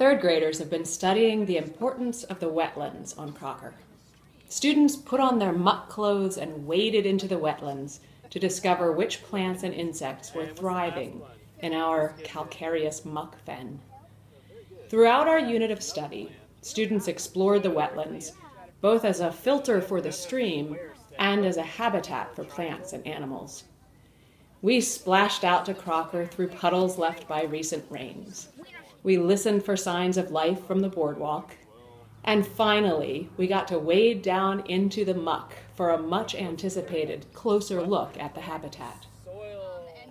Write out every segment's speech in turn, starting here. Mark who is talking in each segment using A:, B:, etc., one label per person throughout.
A: Third graders have been studying the importance of the wetlands on Crocker. Students put on their muck clothes and waded into the wetlands to discover which plants and insects were thriving in our calcareous muck fen. Throughout our unit of study, students explored the wetlands, both as a filter for the stream and as a habitat for plants and animals. We splashed out to Crocker through puddles left by recent rains. We listened for signs of life from the boardwalk. And finally, we got to wade down into the muck for a much anticipated closer look at the habitat.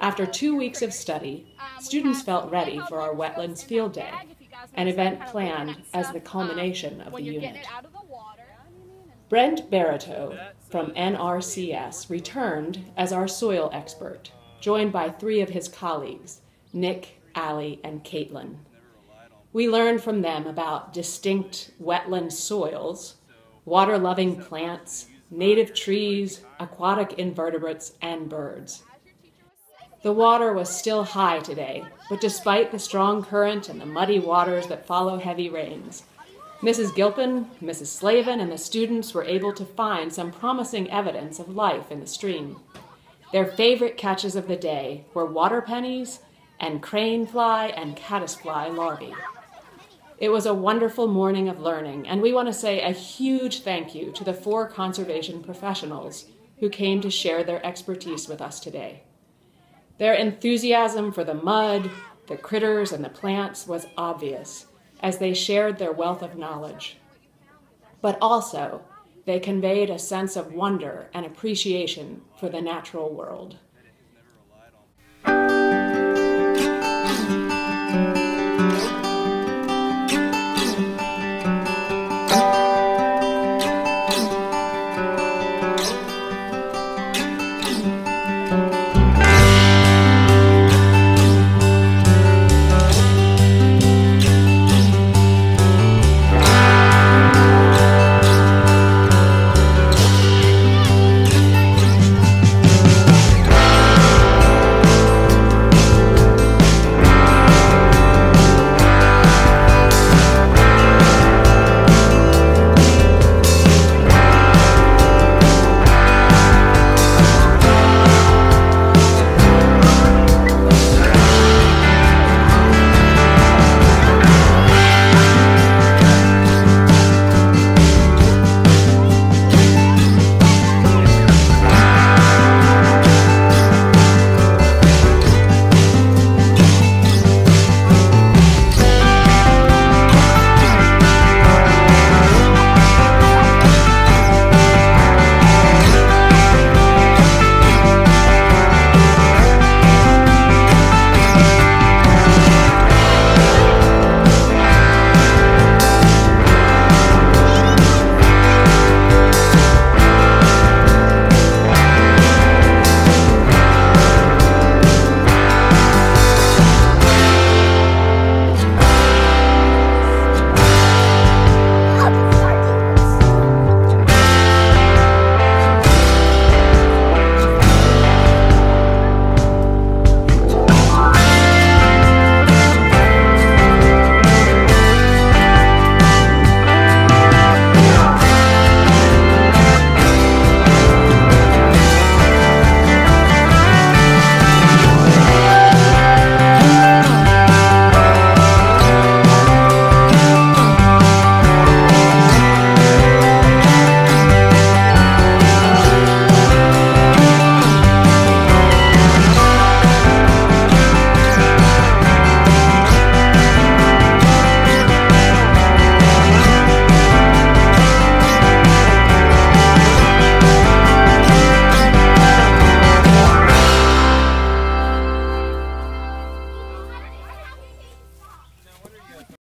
A: After two weeks of study, students felt ready for our wetlands field day, an event planned as the culmination of the unit. Brent Barriteau from NRCS returned as our soil expert, joined by three of his colleagues, Nick, Ally, and Kaitlyn. We learned from them about distinct wetland soils, water loving plants, native trees, aquatic invertebrates, and birds. The water was still high today, but despite the strong current and the muddy waters that follow heavy rains, Mrs. Gilpin, Mrs. Slavin, and the students were able to find some promising evidence of life in the stream. Their favorite catches of the day were water pennies and crane fly and caddisfly larvae. It was a wonderful morning of learning, and we want to say a huge thank you to the four conservation professionals who came to share their expertise with us today. Their enthusiasm for the mud, the critters, and the plants was obvious as they shared their wealth of knowledge. But also, they conveyed a sense of wonder and appreciation for the natural world.